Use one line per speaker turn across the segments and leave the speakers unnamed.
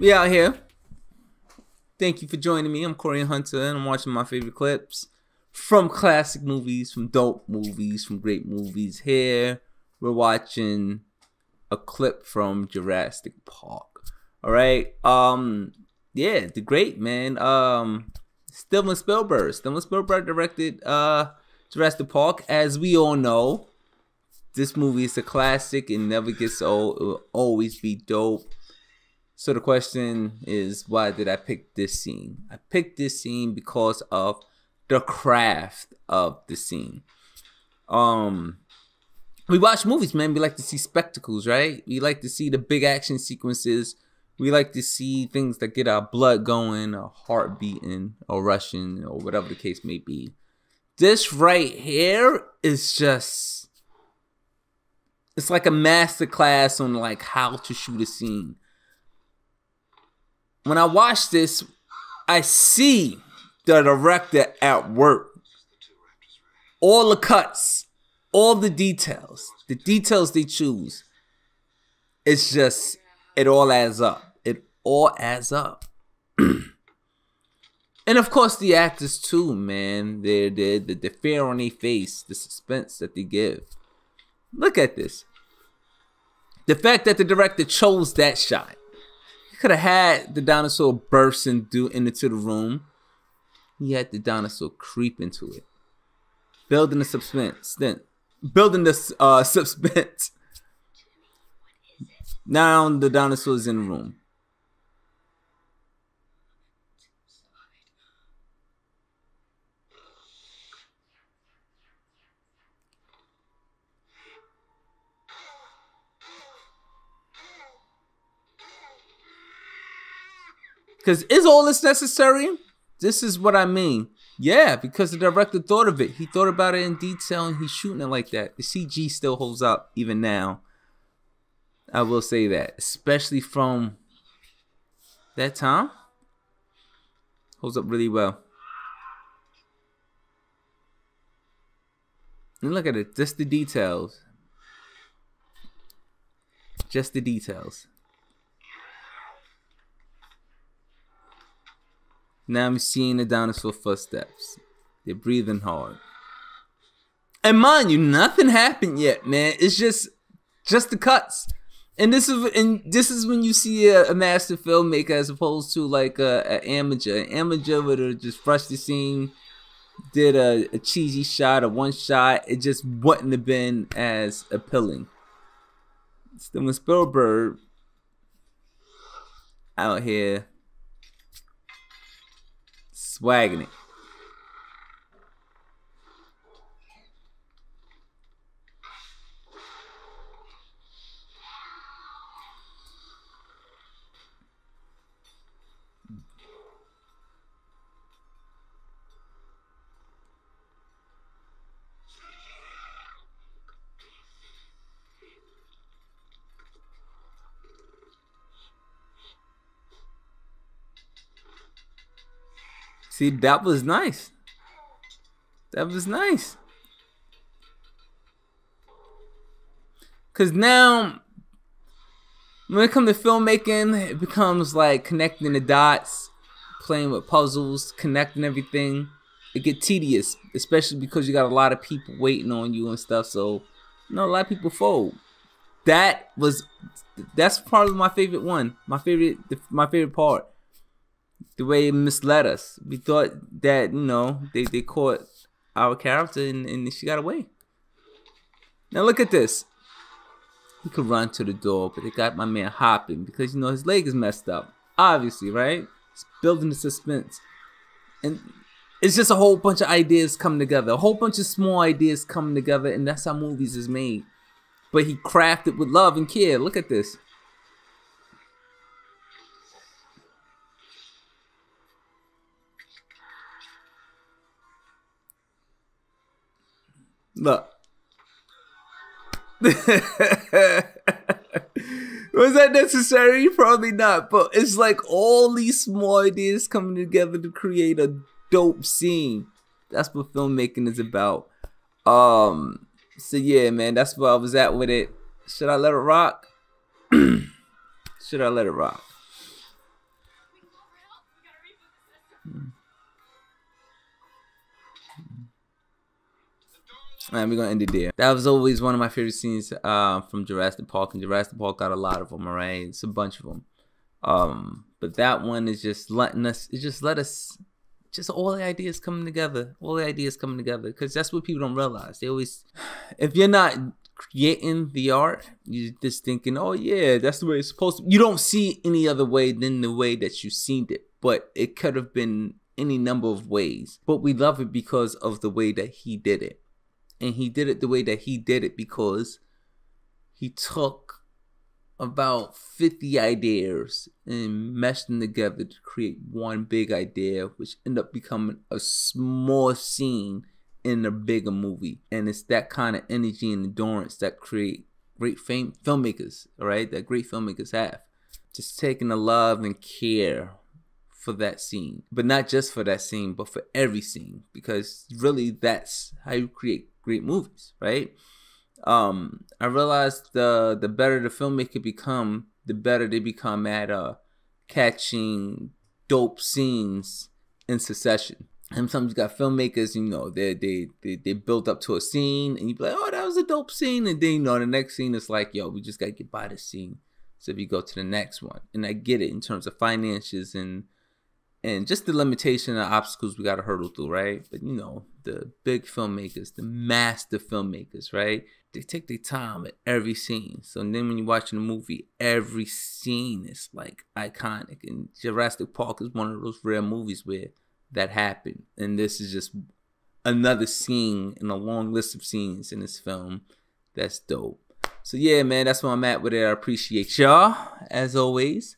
we out here. Thank you for joining me. I'm Cory Hunter, and I'm watching my favorite clips from classic movies, from dope movies, from great movies. Here, we're watching a clip from Jurassic Park. All right. Um. Yeah, the great man. Um. Steven Spielberg. Steven Spielberg directed uh Jurassic Park. As we all know, this movie is a classic. It never gets old. It will always be dope. So the question is, why did I pick this scene? I picked this scene because of the craft of the scene. Um, we watch movies, man. We like to see spectacles, right? We like to see the big action sequences. We like to see things that get our blood going, our heart beating, or rushing, or whatever the case may be. This right here is just it's like a masterclass on like how to shoot a scene. When I watch this, I see the director at work. All the cuts, all the details, the details they choose. It's just it all adds up. It all adds up. and of course the actors too, man. They're, they're, the, the fear on their face, the suspense that they give. Look at this. The fact that the director chose that shot. Could have had the dinosaur burst into the room. He had the dinosaur creep into it. Building the suspense. Then building the uh, suspense. Now the dinosaur's in the room. Because is all this necessary? This is what I mean. Yeah, because the director thought of it. He thought about it in detail and he's shooting it like that. The CG still holds up even now. I will say that. Especially from that time. Holds up really well. And look at it. Just the details. Just the details. Now I'm seeing the dinosaur footsteps. They're breathing hard. And mind you, nothing happened yet, man. It's just just the cuts. And this is and this is when you see a, a master filmmaker as opposed to like a, a amateur. An amateur would have just rushed the scene, did a, a cheesy shot, a one shot. It just wouldn't have been as appealing. Steven Spielberg out here swagging it. See, that was nice. That was nice. Cause now when it comes to filmmaking, it becomes like connecting the dots, playing with puzzles, connecting everything. It get tedious, especially because you got a lot of people waiting on you and stuff. So, you know, a lot of people fold. That was that's probably my favorite one. My favorite my favorite part the way it misled us. We thought that, you know, they, they caught our character and, and she got away. Now look at this. He could run to the door, but they got my man hopping because, you know, his leg is messed up. Obviously, right? It's building the suspense. And it's just a whole bunch of ideas coming together. A whole bunch of small ideas coming together, and that's how movies is made. But he crafted with love and care. Look at this. Look. Was that necessary? Probably not. But it's like all these small ideas coming together to create a dope scene. That's what filmmaking is about. Um. So yeah, man, that's where I was at with it. Should I let it rock? Should I let it rock? And we're gonna end it there. That was always one of my favorite scenes uh, from Jurassic Park, and Jurassic Park got a lot of them. Alright, it's a bunch of them. Um, but that one is just letting us. It just let us. Just all the ideas coming together. All the ideas coming together because that's what people don't realize. They always, if you're not creating the art, you're just thinking, oh yeah, that's the way it's supposed to. You don't see any other way than the way that you seen it. But it could have been any number of ways. But we love it because of the way that he did it and he did it the way that he did it because he took about 50 ideas and meshed them together to create one big idea which ended up becoming a small scene in a bigger movie. And it's that kind of energy and endurance that create great fame filmmakers all right that great filmmakers have. Just taking the love and care for that scene but not just for that scene but for every scene because really that's how you create great movies, right? Um, I realized the the better the filmmaker become, the better they become at uh catching dope scenes in succession. And sometimes you got filmmakers, you know, they they they they built up to a scene, and you be like, oh, that was a dope scene, and then you know the next scene is like, yo, we just gotta get by the scene. So if you go to the next one, and I get it in terms of finances and and just the limitation and obstacles we got to hurdle through, right? But you know, the big filmmakers, the master filmmakers, right? They take their time at every scene. So then when you're watching a movie, every scene is like iconic. And Jurassic Park is one of those rare movies where that happened. And this is just another scene in a long list of scenes in this film that's dope. So yeah, man, that's where I'm at with it. I appreciate y'all as always.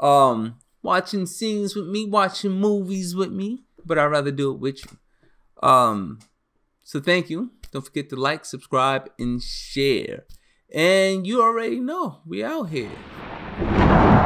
Um, watching scenes with me, watching movies with me, but I'd rather do it with you. Um, so thank you. Don't forget to like, subscribe, and share. And you already know we out here.